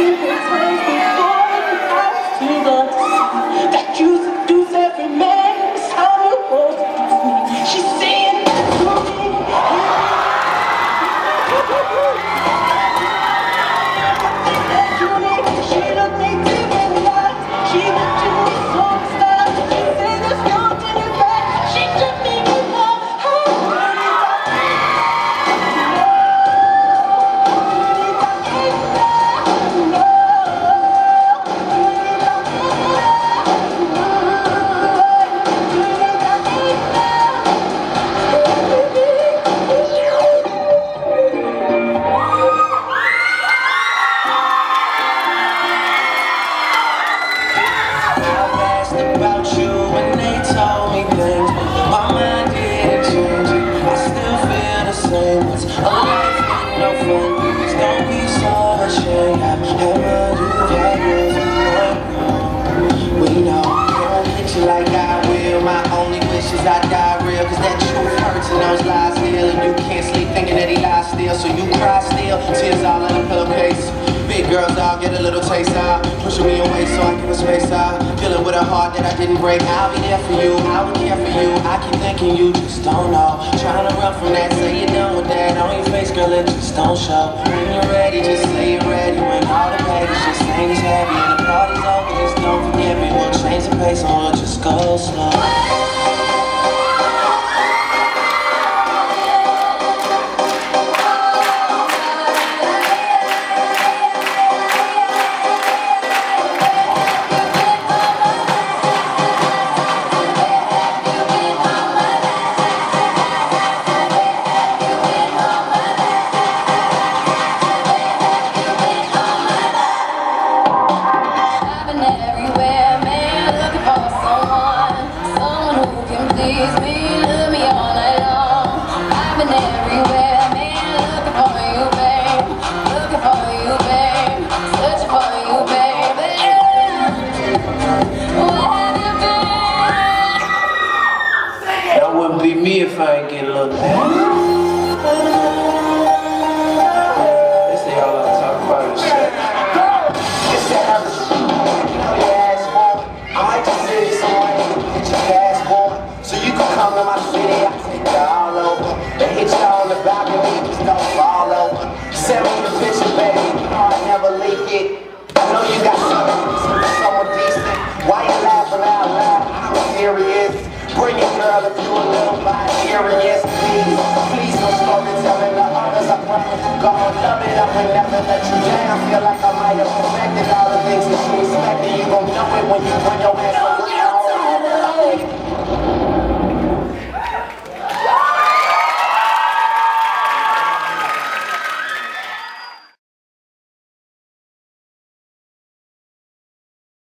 I tears all in the pillowcase. Big girls, I'll get a little taste out Pushing me away so I give a space out Feeling with a heart that I didn't break. I'll be there for you, I will care for you. I keep thinking you just don't know. Trying to run from that, say you're done with that. On your face, girl, it just don't show. When you're ready, just say you're ready. When all the babies just ain't as heavy. And the party's over, just don't forget me. We'll change the pace and we'll just go slow if I ain't get a little dance. Leak. I know you got something, someone decent. Why you laughing out loud? I'm serious. Bring it, girl, if you a little bit serious, please. Please don't stop me telling the others. I promise you gon' love it. I will never let you down. Feel like I might have perfected all the things that you expected. You gon' know it when you bring your ass